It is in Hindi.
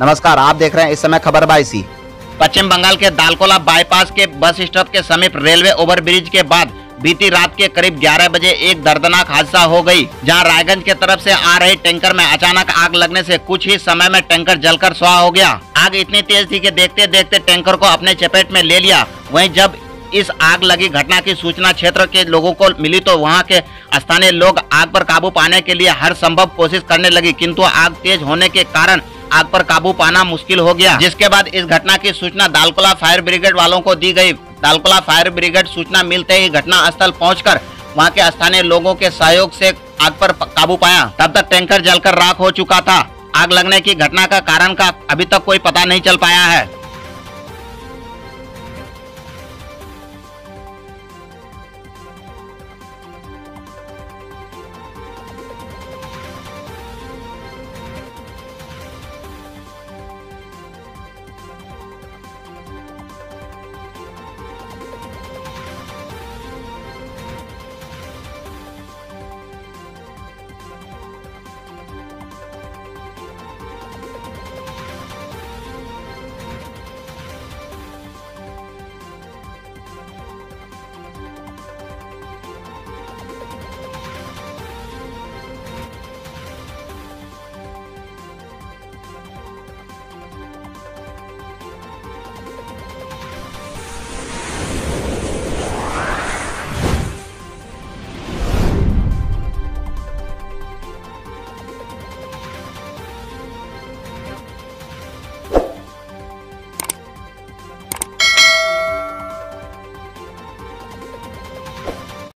नमस्कार, आप देख रहे हैं इस समय खबर बाईसी पश्चिम बंगाल के दालकोला बाईपास के बस स्टॉप के समीप रेलवे ओवरब्रिज के बाद बीती रात के करीब 11 बजे एक दर्दनाक हादसा हो गई, जहाँ रायगंज के तरफ़ से आ रहे टैंकर में अचानक आग लगने से कुछ ही समय में टैंकर जलकर स्वाह हो गया। आग इतनी तेज थी कि देखते देखते टैंकर को अपने चपेट में ले लिया। वहीं जब इस आग लगी घटना की सूचना क्षेत्र के लोगों को मिली तो वहाँ के स्थानीय लोग आग पर काबू पाने के लिए हर संभव कोशिश करने लगी, किंतु आग तेज होने के कारण आग पर काबू पाना मुश्किल हो गया, जिसके बाद इस घटना की सूचना दालकोला फायर ब्रिगेड वालों को दी गई। दालकोला फायर ब्रिगेड सूचना मिलते ही घटना स्थल पहुँच कर वहाँ के स्थानीय लोगों के सहयोग से आग पर काबू पाया। तब तक टैंकर जलकर राख हो चुका था। आग लगने की घटना का कारण का अभी तक कोई पता नहीं चल पाया है।